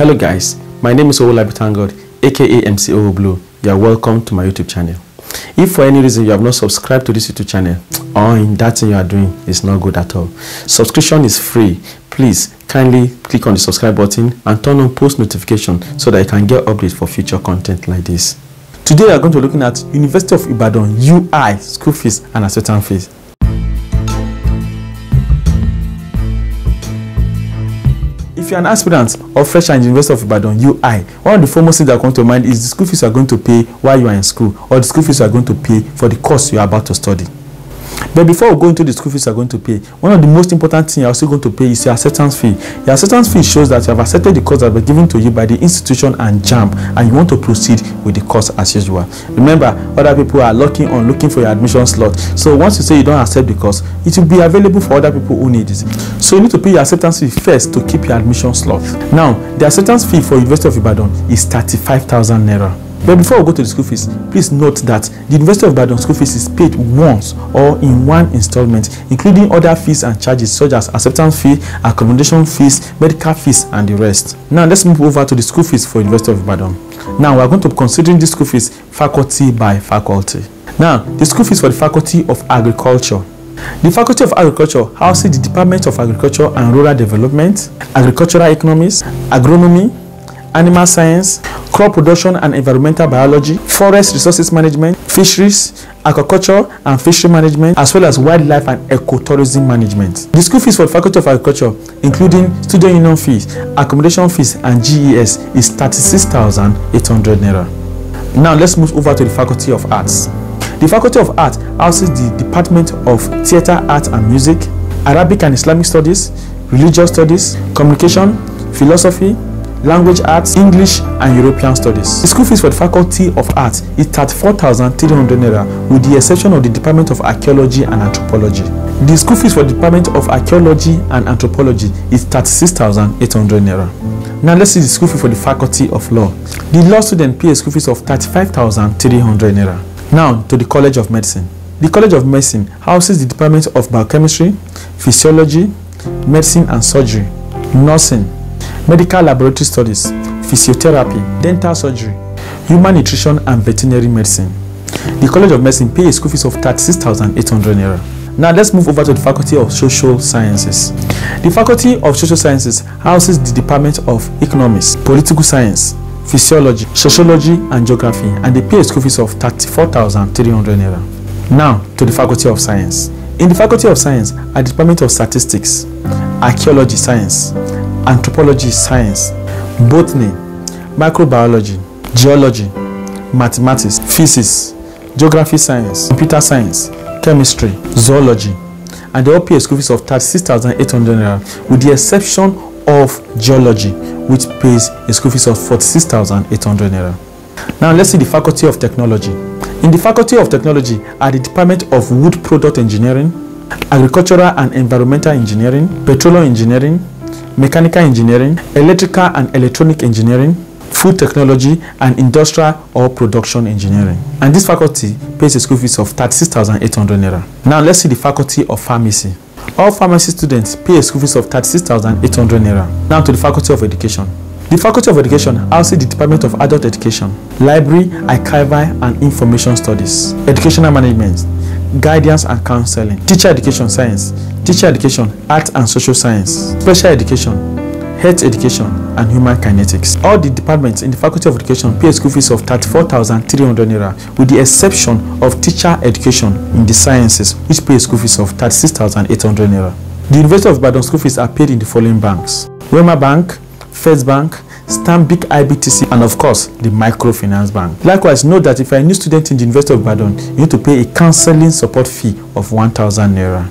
Hello guys, my name is Owolabi Tangod, aka MC Blue. You are welcome to my YouTube channel. If for any reason you have not subscribed to this YouTube channel, or in that thing you are doing is not good at all, subscription is free. Please kindly click on the subscribe button and turn on post notification so that you can get updates for future content like this. Today we are going to be looking at University of Ibadan UI school fees and acceptance fees. If you're an aspirant or fresher in the University of Ibadan UI, one of the foremost things that come to mind is the school fees you are going to pay while you are in school or the school fees you are going to pay for the course you are about to study. But before we go into the school fees you are going to pay, one of the most important things you are also going to pay is your acceptance fee. Your acceptance fee shows that you have accepted the course that was given to you by the institution and JAMB and you want to proceed with the course as usual. Remember, other people are looking on looking for your admission slot. So once you say you don't accept the course, it will be available for other people who need it. So you need to pay your acceptance fee first to keep your admission slot. Now, the acceptance fee for University of Ibadan is 35,000 naira. But before we go to the school fees, please note that the University of Ibadan school fees is paid once or in one installment, including other fees and charges such as acceptance fee, accommodation fees, medical fees, and the rest. Now let's move over to the school fees for University of Ibadan. Now we are going to be considering the school fees faculty by faculty. Now, the school fees for the Faculty of Agriculture. The Faculty of Agriculture houses the Department of Agriculture and Rural Development, Agricultural Economics, Agronomy, Animal Science, crop production and environmental biology, forest resources management, fisheries, aquaculture and fishery management, as well as wildlife and ecotourism management. The school fees for the Faculty of Agriculture, including student union fees, accommodation fees, and GES, is 36,800 naira. Now let's move over to the Faculty of Arts. The Faculty of Arts houses the Department of Theatre, Art and Music, Arabic and Islamic Studies, Religious Studies, Communication, Philosophy, language arts, English, and European studies. The school fees for the Faculty of Arts is 34,300 naira with the exception of the Department of Archaeology and Anthropology. The school fees for the Department of Archaeology and Anthropology is 36,800 naira. Now let's see the school fee for the Faculty of Law. The law student pays a school fees of 35,300 naira. Now to the College of Medicine. The College of Medicine houses the Department of Biochemistry, Physiology, Medicine and Surgery, Nursing, medical laboratory studies, physiotherapy, dental surgery, human nutrition and veterinary medicine. The College of Medicine pays a school fees of 36,800 naira. Now let's move over to the Faculty of Social Sciences. The Faculty of Social Sciences houses the Department of Economics, Political Science, Physiology, Sociology and Geography and they pay a school fees of 34,300 naira. Now to the Faculty of Science. In the Faculty of Science are the Department of Statistics, Archaeology Science, anthropology science botany microbiology geology mathematics physics geography science computer science chemistry zoology and they all pay a school fees of 36,800 naira with the exception of geology which pays a school fees of 46,800 naira. Now let's see the faculty of technology. In the faculty of technology are the department of wood product engineering agricultural and environmental engineering petroleum engineering mechanical engineering, electrical and electronic engineering, food technology, and industrial or production engineering. And this faculty pays a school fees of 36,800 naira. Now let's see the faculty of pharmacy. All pharmacy students pay a school fees of 36,800 naira. Now to the faculty of education. The Faculty of Education houses the Department of Adult Education, Library, Archival and Information Studies, Educational Management, Guidance and Counseling, Teacher Education Science, Teacher Education, Art and Social Science, Special Education, Health Education, and Human Kinetics. All the departments in the Faculty of Education pay a school fees of 34,300 naira with the exception of Teacher Education in the Sciences which pay school fees of 36,800 naira. The University of Ibadan school fees are paid in the following banks. Wema Bank, First Bank, Stanbic IBTC, and of course, the Microfinance Bank. Likewise, note that if you're a new student in the University of Ibadan, you need to pay a counseling support fee of 1,000 naira.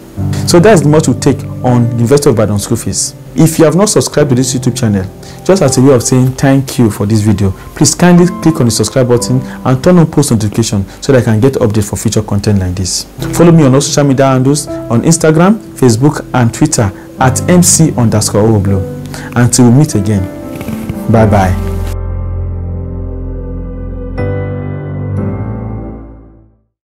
So that's the much we take on the University of Ibadan school fees. If you have not subscribed to this YouTube channel, just as a way of saying thank you for this video, please kindly click on the subscribe button and turn on post notification so that I can get updates for future content like this. Follow me on all social media handles on Instagram, Facebook, and Twitter at MC underscore Oblo. Until we meet again, 拜拜。